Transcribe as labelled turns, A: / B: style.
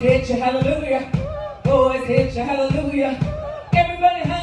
A: Hit you hallelujah. Boys, hit you hallelujah. Everybody hallelujah.